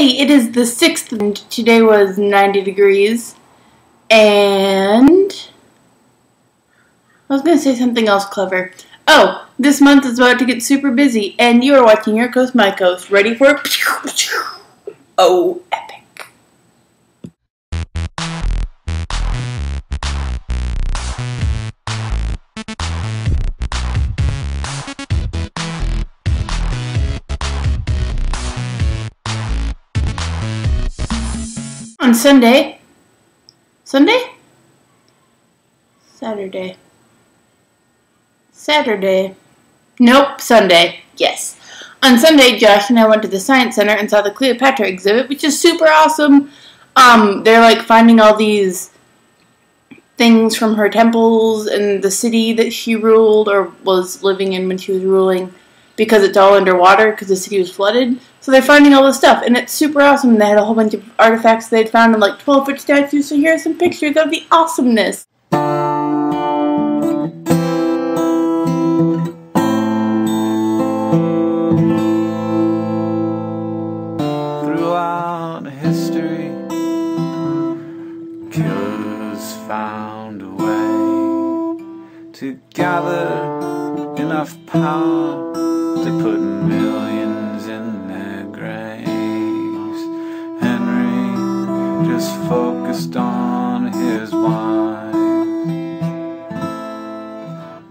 Hey, it is the 6th, and today was 90 degrees, and I was going to say something else clever. Oh, this month is about to get super busy, and you are watching Your Coast, My Coast. Ready for it? Oh, On Sunday, Sunday? Saturday. Saturday. Nope, Sunday. Yes. On Sunday, Josh and I went to the Science Center and saw the Cleopatra exhibit, which is super awesome. Um, they're like finding all these things from her temples and the city that she ruled or was living in when she was ruling because it's all underwater because the city was flooded. So they're finding all this stuff, and it's super awesome. They had a whole bunch of artifacts they'd found in like 12 foot statues, so here are some pictures of the awesomeness. Throughout history, killers found a way to gather enough power to put millions in their graves. Henry just focused on his wife,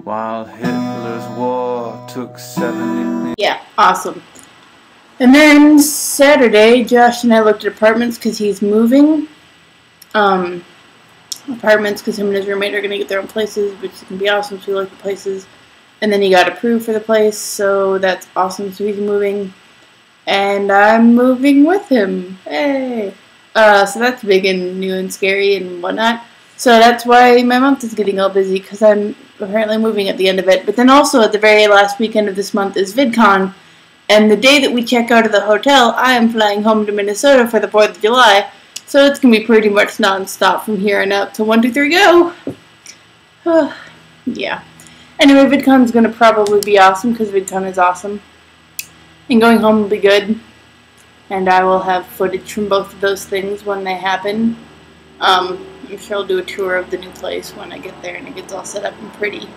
while Hitler's war took 70 million. Yeah, awesome. And then Saturday, Josh and I looked at apartments because he's moving. Um, apartments because him and his roommate are going to get their own places, which is going to be awesome. So we looked at places. And then he got approved for the place, so that's awesome. So he's moving. And I'm moving with him. Hey! Uh, so that's big and new and scary and whatnot. So that's why my month is getting all busy because I'm apparently moving at the end of it. But then also at the very last weekend of this month is VidCon. And the day that we check out of the hotel, I am flying home to Minnesota for the 4th of July. So it's going to be pretty much non-stop from here on out. So one, two, three, go! yeah. Anyway, VidCon's going to probably be awesome because VidCon is awesome. And going home will be good. And I will have footage from both of those things when they happen. Um, I'm sure I'll do a tour of the new place when I get there and it gets all set up and pretty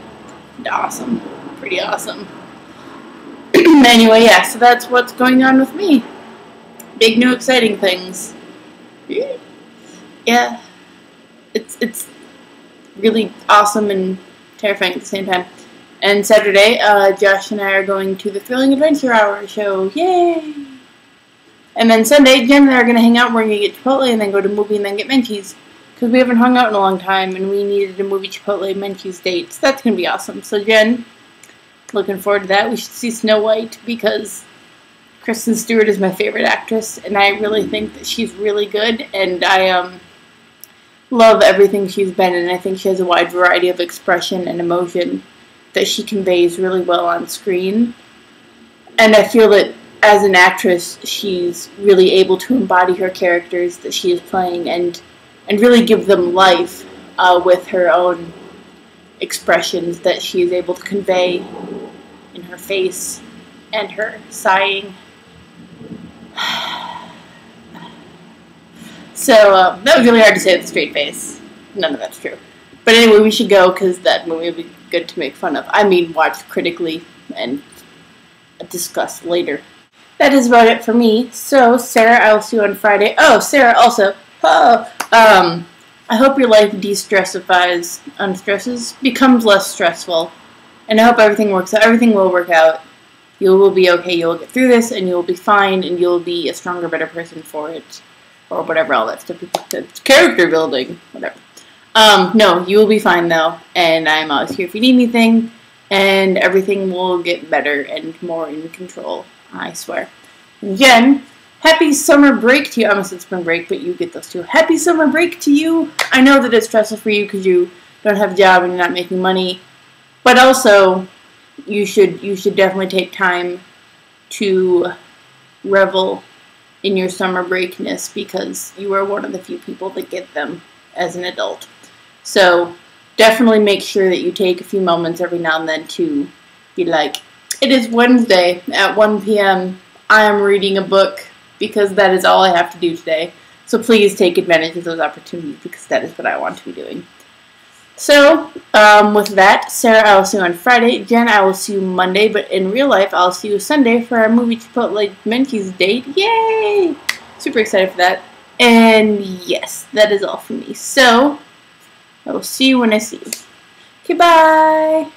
and awesome. Pretty awesome. anyway, yeah, so that's what's going on with me. Big new exciting things. Yeah. It's it's really awesome and terrifying at the same time. And Saturday, uh, Josh and I are going to the Thrilling Adventure Hour show. Yay! And then Sunday, Jen and I are going to hang out. We're going to get Chipotle and then go to movie and then get Menchie's. Because we haven't hung out in a long time and we needed a movie Chipotle Menchie's date. So that's going to be awesome. So, Jen, looking forward to that. We should see Snow White because Kristen Stewart is my favorite actress. And I really think that she's really good. And I, um, love everything she's been in. I think she has a wide variety of expression and emotion that she conveys really well on screen. And I feel that as an actress, she's really able to embody her characters that she is playing and and really give them life uh, with her own expressions that she is able to convey in her face and her sighing. So uh, that was really hard to say with a straight face. None of that's true. But anyway, we should go because that movie would be good to make fun of. I mean, watch critically and discuss later. That is about it for me. So, Sarah, I will see you on Friday. Oh, Sarah, also, oh, um, I hope your life de-stressifies, unstresses, becomes less stressful. And I hope everything works out. Everything will work out. You will be okay. You will get through this, and you will be fine, and you will be a stronger, better person for it or whatever all that stuff is. Character building, whatever. Um, no, you will be fine though, and I'm always here if you need anything, and everything will get better and more in control. I swear. Again, happy summer break to you. I almost said spring break, but you get those two. Happy summer break to you. I know that it's stressful for you because you don't have a job and you're not making money, but also you should you should definitely take time to revel in your summer breakness because you are one of the few people that get them as an adult. So definitely make sure that you take a few moments every now and then to be like, it is Wednesday at 1 p.m. I am reading a book because that is all I have to do today. So please take advantage of those opportunities because that is what I want to be doing. So, um, with that, Sarah, I will see you on Friday. Jen, I will see you Monday, but in real life, I'll see you Sunday for our movie Chipotle Menchie's date. Yay! Super excited for that. And yes, that is all for me. So, I will see you when I see you. Okay, bye!